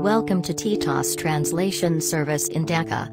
Welcome to TTOS Translation Service in Dhaka.